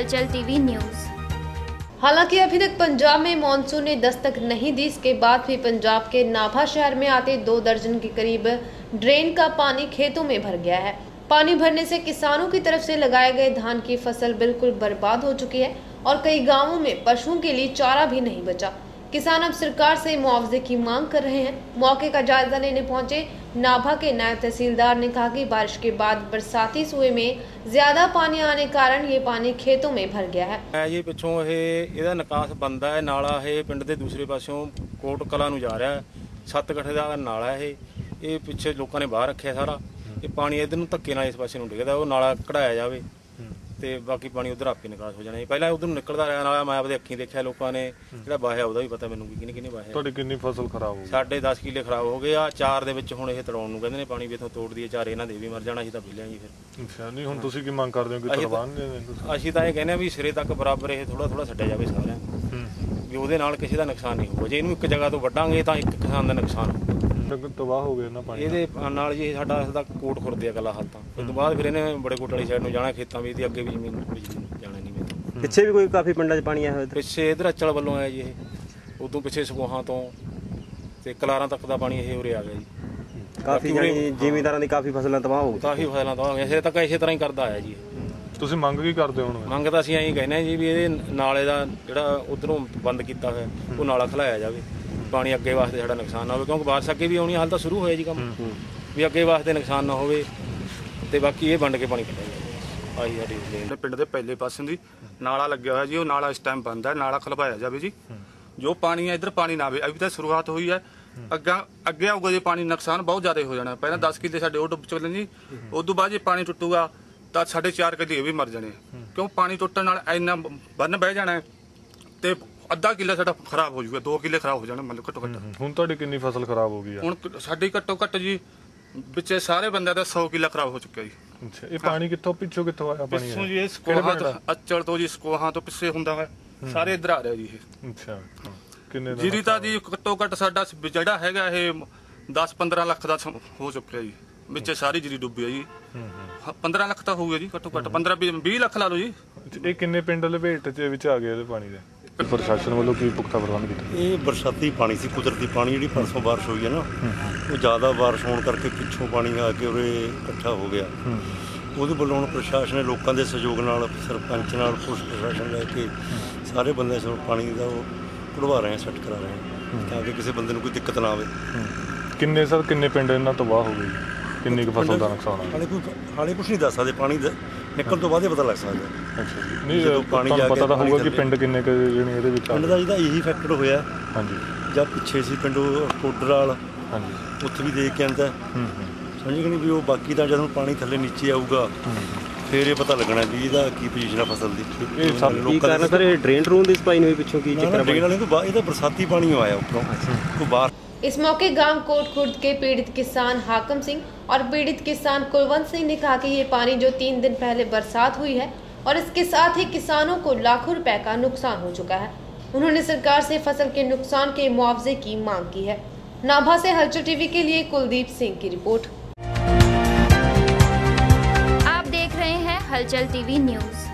हलचल TV news. हालाँकि अभी तक पंजाब में मानसून ने दस्तक नहीं दी, इसके बाद भी पंजाब के नाभा शहर में आते दो दर्जन के करीब ड्रेन का पानी खेतों में भर गया है। पानी भरने से किसानों की तरफ़ से लगाए गए धान की फ़सल बिल्कुल बर्बाद हो चुकी है और कई गाँवों में पशुओं के लिए चारा भी नहीं बचा। किसान अब सरकार से मुआवजे की मांग कर रहे हैं। मौके का जायजा लेने पहुँचे नाभा के नायब तहसीलदार ने कहा कि बारिश के बाद बरसाती सुए में ज्यादा पानी आने कारण ये पानी खेतों में भर गया है ਹੈ ਜੀ ਪਿੱਛੋਂ ਇਹ ਇਹਦਾ ਨਿਕਾਸ ਬੰਦਾ ਹੈ ਨਾਲਾ ਇਹ ਪਿੰਡ ਦੇ ਦੂਸਰੇ ਪਾਸਿਓਂ ਕੋਟ ਕਲਾ ਨੂੰ ਜਾ ਰਿਹਾ ਹੈ ਸੱਤ ਗੱਠੇ ਦਾ ਨਾਲਾ ਇਹ ਇਹ ਪਿੱਛੇ ਲੋਕਾਂ ਨੇ ਬਾਹਰ ਰੱਖਿਆ ਸਾਰਾ ਇਹ ਪਾਣੀ ਇਧਰ ਨੂੰ ਧੱਕੇ ਨਾਲ ਇਸ ਪਾਸੇ ਨੂੰ ਡਿੱਗਦਾ ਉਹ ਨਾਲਾ ਕਢਾਇਆ ਜਾਵੇ ਤੇ ਬਾਕੀ ਪਾਣੀ ਉਧਰ ਆਪੇ ਨਿਕਾਸ ਹੋ ਜਾਣਾ ਜੀ। ਪਹਿਲਾਂ ਉਧਰ ਨਿਕਲਦਾ ਰਿਹਾ ਨਾਲਾ ਮੈਂ ਆਪਦੇ ਅੱਖੀਂ ਦੇਖਿਆ ਲੋਕਾਂ ਨੇ ਜਿਹੜਾ ਵਾਹਿਆ ਉਹਦਾ ਵੀ ਪਤਾ ਮੈਨੂੰ ਵੀ ਕਿਹਨੇ ਕਿਹਨੇ ਵਾਹਿਆ ਤੁਹਾਡੀ ਕਿੰਨੀ ਫਸਲ ਖਰਾਬ ਹੋ ਗਈ? ਸਾਡੇ 10 ਕਿੱਲੇ ਖਰਾਬ ਹੋ ਗਏ ਆ ਚਾਰ ਦੇ ਵਿੱਚ ਹੁਣ ਇਹ ਤੜਾਉਣ ਨੂੰ ਕਹਿੰਦੇ ਨੇ ਪਾਣੀ ਵੀ ਇਥੋਂ ਤੋੜ ਦਈਏ ਚਾਰ ਇਹਨਾਂ ਦੇ ਵੀ ਮਰ ਜਾਣਾ ਅਸੀਂ ਤਾਂ ਪੀਲਿਆ ਜੀ ਫਿਰ। ਅੱਛਾ ਨਹੀਂ ਹੁਣ ਤੁਸੀਂ ਕੀ ਮੰਗ ਕਰਦੇ ਹੋ ਕਿ ਤਰਵਾਨ ਦੇ ਅਸੀਂ ਤਾਂ ਇਹ ਕਹਿੰਦੇ ਆ ਵੀ ਸਿਰੇ ਤੱਕ ਬਰਾਬਰ ਇਹ ਥੋੜਾ ਥੋੜਾ ਛੱਡਿਆ ਜਾਵੇ ਸਾਰਿਆਂ ਵੀ ਉਹਦੇ ਨਾਲ ਕਿਸੇ ਦਾ ਨੁਕਸਾਨ ਨਹੀਂ ਹੋਊਗਾ। ਜੇ ਇਹਨੂੰ ਇੱਕ ਜਗ੍ਹਾ ਤੋਂ ਵੱਢਾਂਗੇ ਤਾਂ ਇੱਕ ਕਿਸਾਨ ਦਾ ਨੁਕਸਾਨ ਹੋਊਗਾ। ਤੱਕ ਤਬਾਹ ਹੋ ਗਏ ਨਾ ਪਾਣੀ। ਇਹਦੇ ਨਾਲ। ਜੀ ਸਾਡਾ ਇਸਦਾ ਕੋਟ ਖੁਰਦੇ ਆ ਗੱਲਾਂ ਹਾਲ ਤਾਂ ਉਸ ਤੋਂ ਬਾਅਦ ਫਿਰ ਇਹਨੇ ਬੜੇ ਕੋਟ ਵਾਲੀ ਸਾਈਡ ਨੂੰ ਜਾਣਾ ਖੇਤਾਂ ਵਿੱਚ ਤੇ ਅੱਗੇ ਵੀ ਜ਼ਮੀਨ ਵਿੱਚ ਜਾਣਾ ਨਹੀਂ ਮੇਰੇ ਪਿੱਛੇ ਵੀ ਕੋਈ ਕਾਫੀ ਪਿੰਡਾਂ 'ਚ ਪਾਣੀ ਆਇਆ ਹੋਇਆ ਪਿੱਛੇ ਇਧਰ ਅਚਲ ਵੱਲੋਂ ਆਇਆ ਜੀ ਇਹ। ਉਦੋਂ ਪਿੱਛੇ ਸਗੋਹਾਂ ਤੋਂ ਤੇ ਕਲਾਰਾਂ ਤੱਕ ਦਾ ਪਾਣੀ ਇਹ ਉਰੇ ਆ ਗਿਆ ਜੀ। ਕਾਫੀ ਜਾਨੀ ਜ਼ਿਮੀਂਦਾਰਾਂ ਦੀ ਕਾਫੀ ਫਸਲਾਂ ਤਬਾਹ ਹੋ ਗਈਆਂ। ਕਾਫੀ ਫਸਲਾਂ ਤੋਂ ਇਸੇ ਤੱਕ ਇਸੇ ਤਰ੍ਹਾਂ ਹੀ ਕਰਦਾ ਆਇਆ ਜੀ। ਤੁਸੀਂ ਮੰਗ ਕੀ ਕਰਦੇ ਹੋ ਹੁਣ? ਮੰਗ ਤਾਂ ਅਸੀਂ ਐਂ ਕਹਿੰਦੇ ਆ ਜੀ ਵੀ ਇਹਦੇ ਨਾਲੇ ਦਾ ਜਿਹੜਾ ਉਧਰੋਂ ਬੰਦ ਕੀਤਾ ਹੋਇਆ ਉਹ ਨਾਲਾ ਖਲਾਇਆ ਜਾਵੇ। ਪਾਣੀ ਅੱਗੇ ਵਾਸਤੇ ਸਾਡਾ ਨੁਕਸਾਨ ਨਾ ਹੋਵੇ ਕਿਉਂਕਿ ਬਾਰਿਸ਼ ਅੱਗੇ ਵੀ ਆਉਣੀ ਹਾਲ ਤਾਂ ਸ਼ੁਰੂ ਹੋਇਆ ਜੀ ਕੰਮ। ਵੀ ਅੱਗੇ ਵਾਸਤੇ ਨੁਕਸਾਨ ਨਾ ਹੋਵੇ ਤੇ ਬਾਕੀ ਇਹ ਵੰਡ ਕੇ ਪਾਣੀ ਕੱਢਿਆ ਜਾਵੇ। ਆਹੀ ਸਾਡੀ ਆਪਣੇ ਪਿੰਡ ਦੇ ਪਹਿਲੇ ਪਾਸੇ ਦੀ ਨਾਲਾ ਲੱਗਿਆ ਹੋਇਆ ਜੀ ਉਹ ਨਾਲਾ ਇਸ ਟਾਈਮ ਬੰਦ ਹੈ ਨਾਲਾ ਖਲਵਾਇਆ ਜਾਵੇ ਜੀ। ਜੋ ਪਾਣੀ ਹੈ ਇਧਰ ਪਾਣੀ ਨਾ ਆਵੇ ਅਭੀ ਤਾਂ ਸ਼ੁਰੂਆਤ ਹੋਈ ਹੈ। ਅੱਗਾ ਅੱਗੇ ਆਊਗਾ ਜੇ ਪਾਣੀ ਨੁਕਸਾਨ ਬਹੁਤ ਜ਼ਿਆਦਾ ਹੋ ਜਾਣਾ ਪਹਿਲਾਂ 10 ਕਿੱਲੇ ਸਾਡੇ ਉਹ ਡੁੱਬ ਚੁੱਕੇ ਜੀ। ਉਸ ਤੋਂ ਬਾਅਦ ਜੇ ਪਾਣੀ ਟੁੱਟੂਗਾ ਤਾਂ ਸਾਡੇ 4 ਕਿੱਲੇ ਇਹ ਵੀ ਮਰ ਜਾਣੇ। ਕਿਉਂ ਪਾਣੀ ਟੁੱਟਣ ਨਾਲ ਇੰਨਾ ਬੰਨ ਬਹਿ ਜਾਣਾ ਤੇ ਅੱਧਾ ਕਿੱਲਾ ਸਾਡਾ ਖਰਾਬ ਹੋ ਜਾਊਗਾ 2 ਕਿੱਲੇ ਖਰਾਬ ਹੋ ਜਾਣਾ ਮਤਲਬ ਘੱਟੋ ਘੱਟ। ਹੁਣ ਤੁਹਾਡੀ ਕਿੰਨੀ ਫਸਲ ਖਰਾਬ ਹੋ ਗਈ ਆ? ਹੁਣ ਕ- ਸਾਡੀ ਘੱਟੋ ਘੱਟ ਜੀ ਵਿੱਚੇ ਸਾਰੇ ਬੰਦਿਆਂ ਦਾ 100 ਕਿੱਲਾ ਖਰਾਬ ਹੋ ਚੁੱਕਿਆ ਜੀ। ਅੱਛਾ ਇਹ ਪਾਣੀ ਕਿੱਥੋਂ ਪਿੱਛੋਂ ਕਿੱਥੋਂ ਆਇਆ ਪਾਣੀ ਪਿੱਛੋਂ ਜੀ ਇਹ? ਸਕੋਹਾਂ ਤੋਂ? ਅਚਲ ਤੋਂ ਜੀ ਸਕੋਹਾਂ ਤੋਂ ਪਿੱਛੇ ਹੁੰਦਾ ਹੈ। ਸਾਰੇ ਇੱਧਰ ਆ ਰਿਹਾ ਜੀ ਇਹ। ਅੱਛਾ ਕਿੰਨੇ ਦਾ ਜੀਰੀ ਤਾਂ ਜੀ ਘੱਟੋ ਘੱਟ ਸਾਡਾ ਸ- ਜਿਹੜਾ ਹੈਗਾ ਇਹ 10-15 ਲੱਖ ਦਾ ਸਮ- ਹੋ ਚੁੱਕਿਆ ਜੀ। ਵਿੱਚੇ ਸਾਰੀ ਜੀਰੀ ਡੁੱਬੀ ਹੈ ਜੀ। ਹਾਂ, 15 ਲੱਖ ਤਾਂ ਹੋਊਗਾ ਜੀ ਘੱਟੋ ਘੱਟ। 15 20 ਲੱਖ ਲਾ ਲਓ ਜੀ। ਇਹ ਕਿੰਨੇ ਪਿੰਡ ਲਪੇਟ ਚ ਵਿੱਚ ਆ ਗਏ ਇਹਦੇ ਪਾਣੀ ਦੇ? ਪ੍ਰਸ਼ਾਸਨ ਵੱਲੋਂ ਕੀ ਪੁਖਤਾ ਪ੍ਰਬੰਧ ਕੀਤਾ? ਇਹ ਬਰਸਾਤੀ ਪਾਣੀ ਸੀ ਕੁਦਰਤੀ ਪਾਣੀ ਜਿਹੜੀ ਪਰਸੋਂ ਬਾਰਿਸ਼ ਹੋਈ ਹੈ ਨਾ ਉਹ ਜ਼ਿਆਦਾ ਬਾਰਿਸ਼ ਹੋਣ ਕਰਕੇ ਪਿੱਛੋਂ ਪਾਣੀ ਆ ਕੇ ਉਰੇ ਇਕੱਠਾ ਹੋ ਗਿਆ। ਉਹਦੇ ਵੱਲੋਂ ਹੁਣ ਪ੍ਰਸ਼ਾਸਨ ਨੇ ਲੋਕਾਂ ਦੇ ਸਹਿਯੋਗ ਨਾਲ ਸਰਪੰਚ ਨਾਲ ਪੁਲਿਸ ਪ੍ਰਸ਼ਾਸਨ ਲੈ ਕੇ ਸਾਰੇ ਬੰਦੇ ਸੋ ਪਾਣੀ ਦਾ ਉਹ ਕਢਵਾ ਰਹੇ ਆ ਸੈੱਟ ਕਰਾ ਰਹੇ ਆ ਤਾਂ ਕਿ ਕਿਸੇ ਬੰਦੇ ਨੂੰ ਕੋਈ ਦਿੱਕਤ ਨਾ ਆਵੇ। ਕਿੰਨੇ ਸਰ ਕਿੰਨੇ ਪਿੰਡ ਇਹਨਾਂ ਤਬਾਹ ਹੋ ਗਏ? ਕਿੰਨੀ ਕੁ ਫਸਲ ਦਾ ਨੁਕਸਾਨ ਹਾਲੇ ਕੋਈ ਹਾਲੇ ਕੁਝ ਨਹੀਂ ਦੱਸ ਸਕਦੇ ਪਾਣੀ ਦਾ ਨਿਕਲ ਤੋਂ ਬਾਅਦ ਹੀ ਪਤਾ ਲੱਗ ਸਕਦਾ। ਅੱਛਾ ਜੀ ਨਹੀਂ ਜਦੋਂ ਪਾਣੀ ਜਾ ਤੁਹਾਨੂੰ ਕੇ ਪਤਾ ਤਾਂ ਪਾਣੀ ਹੋਊਗਾ ਕਿ ਥੱਲੇ- ਪਿੰਡ ਕਿੰਨੇ ਕੁ ਜਿਹੜੇ ਇਹਦੇ ਵਿੱਚ ਆ ਪਿੰਡ ਦਾ ਜਿਹਦਾ ਇਹੀ ਫੈਕਟਰ ਹੋਇਆ ਹਾਂਜੀ ਜਾਂ ਪਿੱਛੇ ਸੀ ਪਿੰਡੋਂ ਕੋਡਰ ਵਾਲ ਹਾਂਜੀ ਉੱਥੇ ਵੀ ਦੇਖ ਕੇ ਆਂਦਾ ਹੂੰ ਸਮਝ ਗਏ ਨਹੀਂ ਵੀ ਉਹ ਬਾਕੀ ਤਾਂ ਜਦੋਂ ਪਾਣੀ ਥੱਲੇ ਨੀਚੇ ਆਊਗਾ ਫਿਰ ਇਹ ਪਤਾ ਲੱਗਣਾ ਵੀ ਇਹਦਾ ਕੀ ਪੋਜੀਸ਼ਨ ਆ ਫਸਲ ਦੀ ਇਹ ਸਭ ਕੀ ਕਾਰਨ ਸਰ ਇਹ ਡਰੇਨ ਰੂਨ ਦੀ ਸਫਾਈ ਨਹੀਂ ਹੋਈ ਪਿੱਛੋਂ ਕੀ ਚੱਕਰ ਡੇਗਣ ਵਾਲੇ ਤੋਂ ਬਾਅਦ ਇਹ ਤਾਂ ਬਰਸਾਤੀ ਪਾਣੀ ਆਇਆ ਉੱਪਰੋਂ ਕੋਈ ਬਾਹਰ इस मौके गांव कोट खुर्द के पीड़ित किसान हाकम सिंह और पीड़ित किसान कुलवंत सिंह ने कहा कि ये पानी जो तीन दिन पहले बरसात हुई है और इसके साथ ही किसानों को लाखों रुपए का नुकसान हो चुका है। उन्होंने सरकार से फ़सल के नुकसान के मुआवजे की मांग की है। नाभा से हलचल टीवी के लिए कुलदीप सिंह की रिपोर्ट। आप देख रहे हैं हलचल टीवी न्यूज़।